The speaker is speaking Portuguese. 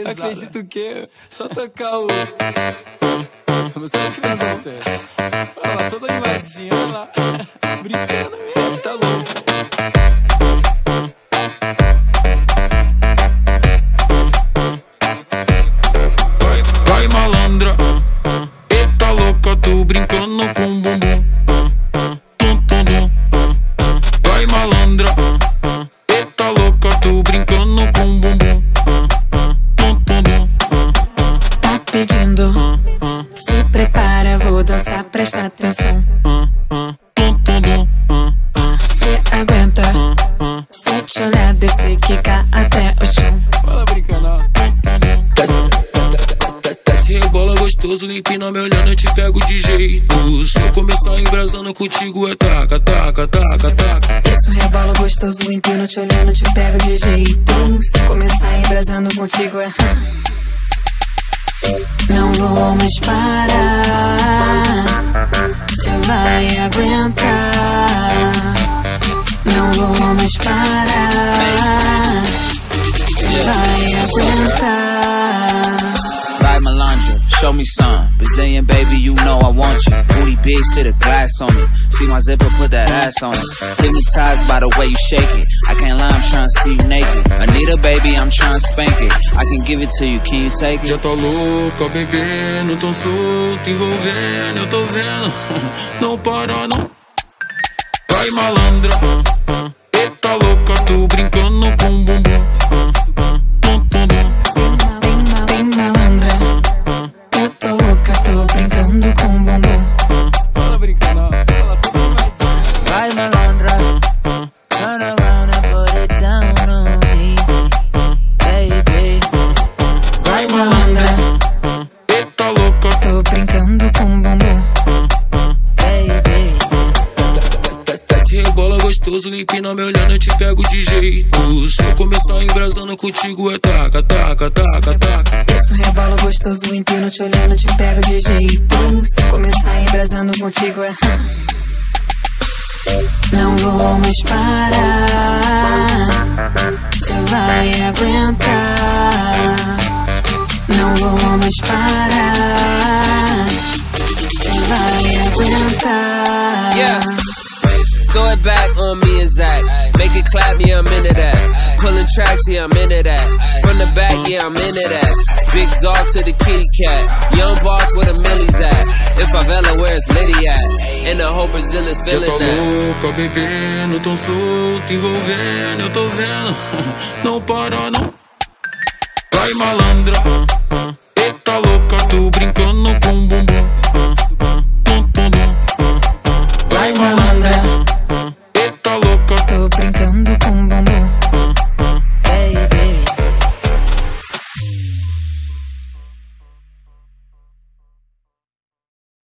acredita o quê? Só tocar o. Você tem. Olha lá, toda animadinha, olha lá. Brincando mesmo, tá louco. Vai, vai malandra, eita louca, tô brincando com pedindo, se prepara, vou dançar, presta atenção. Tum. Se aguenta, se te olhar, descer, quicar até o chão. Fala brincando. Desce rebola gostoso, empina me olhando, eu te pego de jeito. Se eu começar embrasando contigo, é taca, taca, taca, taca. Isso rebola gostoso, empino te olhando, te pego de jeito. Se começar embrasando contigo é. Não vou mais parar. Show me some. Brazilian baby, you know I want you. Booty big, sit a glass on me. See my zipper, put that ass on it. Hypnotized by the way you shake it. I can't lie, I'm trying to see you naked. Anita, baby, I'm trying to spank it. I can give it to you, can you take Já it? tá louca, bebendo, tão solto, envolvendo, eu tô vendo. Não para, não. Vai malandra, eita louca, tô brincando com bumbum. Gostoso, empina me olhando, eu te pego de jeito. Se eu começar embrasando contigo, é taca, taca, taca, taca. Isso rebola gostoso, empino te olhando, te pego de jeito. Se começar embrasando contigo é. Não vou mais parar. Cê vai aguentar. Não vou mais parar. Cê vai aguentar. Yeah. Throw it back on me and Zach. Make it clap, yeah, I'm into that. Pulling tracks, yeah, I'm into that. From the back, yeah, I'm into that. Big dog to the kitty cat. Young boss where the millies at. If favela, where's Liddy at? And the whole Brazilian feeling louca, bebendo, tão solto, envolvendo, eu tô vendo. Não para, não. Vai malandra, ah, ah. Eita louca, tu brincando com bumbum, ah, ah. Tum, tum, tum. Vai malandra.